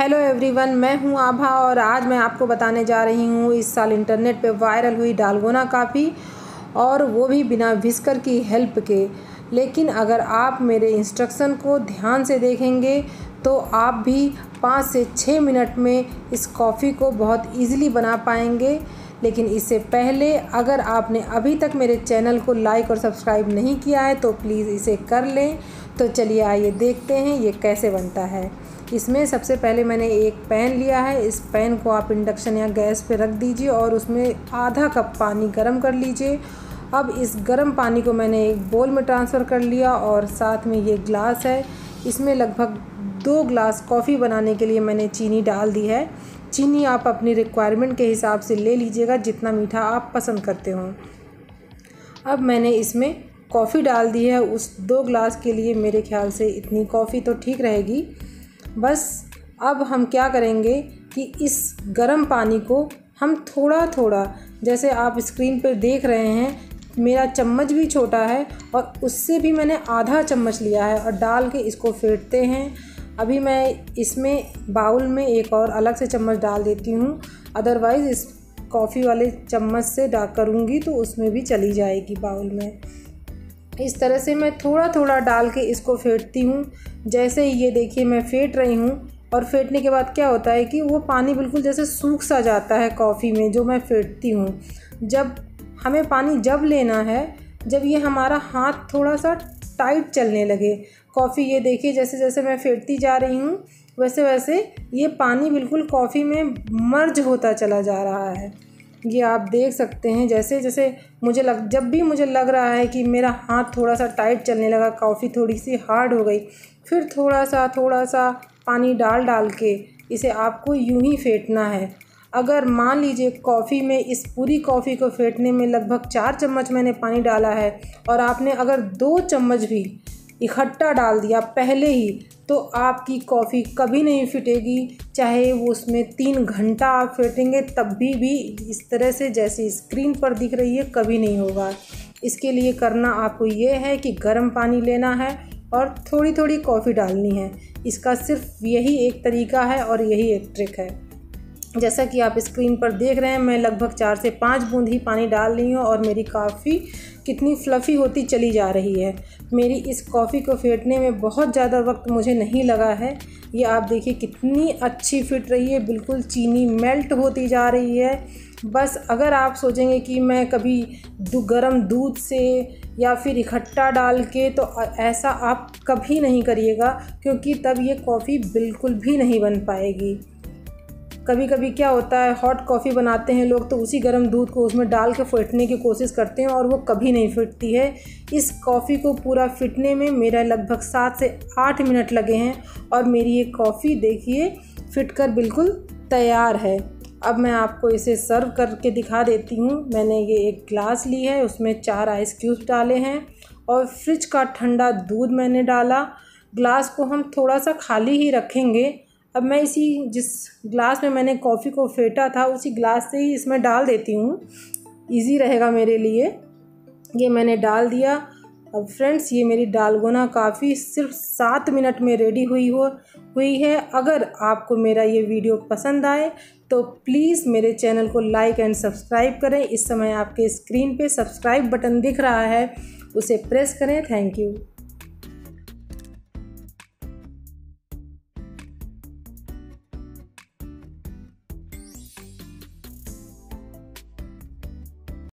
Hello everyone मैं हूँ आभा और आज मैं आपको बताने जा रही हूँ, इस साल इंटरनेट पे वायरल हुई डालगोना काफ़ी और वो भी बिना विस्कर की हेल्प के। लेकिन अगर आप मेरे इंस्ट्रक्शन को ध्यान से देखेंगे तो आप भी पाँच से छः मिनट में इस कॉफ़ी को बहुत ईज़िली बना पाएँगे। लेकिन इससे पहले अगर आपने अभी तक मेरे चैनल को लाइक और सब्सक्राइब नहीं किया है तो प्लीज़ इसे कर लें। तो चलिए आइए देखते हैं ये कैसे बनता है। इसमें सबसे पहले मैंने एक पैन लिया है। इस पैन को आप इंडक्शन या गैस पे रख दीजिए और उसमें आधा कप पानी गर्म कर लीजिए। अब इस गर्म पानी को मैंने एक बोल में ट्रांसफ़र कर लिया और साथ में ये ग्लास है। इसमें लगभग दो ग्लास कॉफ़ी बनाने के लिए मैंने चीनी डाल दी है। चीनी आप अपनी रिक्वायरमेंट के हिसाब से ले लीजिएगा जितना मीठा आप पसंद करते हो। अब मैंने इसमें कॉफ़ी डाल दी है। उस दो ग्लास के लिए मेरे ख्याल से इतनी कॉफ़ी तो ठीक रहेगी। बस अब हम क्या करेंगे कि इस गर्म पानी को हम थोड़ा थोड़ा जैसे आप स्क्रीन पर देख रहे हैं, मेरा चम्मच भी छोटा है और उससे भी मैंने आधा चम्मच लिया है और डाल के इसको फेंटते हैं। अभी मैं इसमें, बाउल में एक और अलग से चम्मच डाल देती हूँ। अदरवाइज़ इस कॉफ़ी वाले चम्मच से डाल करूँगी तो उसमें भी चली जाएगी बाउल में। इस तरह से मैं थोड़ा थोड़ा डाल के इसको फेंटती हूँ। जैसे ये देखिए मैं फेंट रही हूँ और फेंटने के बाद क्या होता है कि वो पानी बिल्कुल जैसे सूख सा जाता है कॉफ़ी में जो मैं फेंटती हूँ। जब हमें पानी जब लेना है, जब ये हमारा हाथ थोड़ा सा टाइट चलने लगे। कॉफ़ी ये देखिए जैसे जैसे मैं फेंटती जा रही हूँ वैसे वैसे ये पानी बिल्कुल कॉफ़ी में मर्ज होता चला जा रहा है। ये आप देख सकते हैं, जैसे जैसे मुझे लग, जब भी मुझे लग रहा है कि मेरा हाथ थोड़ा सा टाइट चलने लगा कॉफ़ी थोड़ी सी हार्ड हो गई, फिर थोड़ा सा थोड़ा सा पानी डाल डाल के इसे आपको यूँ ही फेंटना है। अगर मान लीजिए कॉफ़ी में, इस पूरी कॉफ़ी को फेंटने में लगभग चार चम्मच मैंने पानी डाला है, और आपने अगर दो चम्मच भी इकट्ठा डाल दिया पहले ही तो आपकी कॉफ़ी कभी नहीं फिटेगी, चाहे वो उसमें तीन घंटा आप फिटेंगे तब भी भी इस तरह से जैसे स्क्रीन पर दिख रही है, कभी नहीं होगा। इसके लिए करना आपको ये है कि गर्म पानी लेना है और थोड़ी थोड़ी कॉफ़ी डालनी है। इसका सिर्फ़ यही एक तरीका है और यही एक ट्रिक है। जैसा कि आप स्क्रीन पर देख रहे हैं, मैं लगभग चार से पाँच बूंद ही पानी डाल रही हूँ और मेरी काफ़ी कितनी फ्लफ़ी होती चली जा रही है। मेरी इस कॉफ़ी को फेंटने में बहुत ज़्यादा वक्त मुझे नहीं लगा है। ये आप देखिए कितनी अच्छी फिट रही है, बिल्कुल चीनी मेल्ट होती जा रही है। बस अगर आप सोचेंगे कि मैं कभी गर्म दूध से या फिर इकट्ठा डाल के तो ऐसा आप कभी नहीं करिएगा, क्योंकि तब ये कॉफ़ी बिल्कुल भी नहीं बन पाएगी। कभी कभी क्या होता है हॉट कॉफ़ी बनाते हैं लोग तो उसी गर्म दूध को उसमें डाल के फिटने की कोशिश करते हैं और वो कभी नहीं फिटती है। इस कॉफ़ी को पूरा फिटने में मेरा लगभग सात से आठ मिनट लगे हैं और मेरी ये कॉफ़ी देखिए फिट कर बिल्कुल तैयार है। अब मैं आपको इसे सर्व करके दिखा देती हूँ। मैंने ये एक ग्लास ली है, उसमें चार आइस क्यूब्स डाले हैं और फ्रिज का ठंडा दूध मैंने डाला। ग्लास को हम थोड़ा सा खाली ही रखेंगे। अब मैं इसी जिस ग्लास में मैंने कॉफ़ी को फेंटा था, उसी ग्लास से ही इसमें डाल देती हूँ। ईज़ी रहेगा मेरे लिए। ये मैंने डाल दिया। अब फ्रेंड्स ये मेरी डालगोना काफ़ी सिर्फ़ सात मिनट में रेडी हुई हो, हुई है। अगर आपको मेरा ये वीडियो पसंद आए तो प्लीज़ मेरे चैनल को लाइक एंड सब्सक्राइब करें। इस समय आपके स्क्रीन पे सब्सक्राइब बटन दिख रहा है। उसे प्रेस करें। Thank you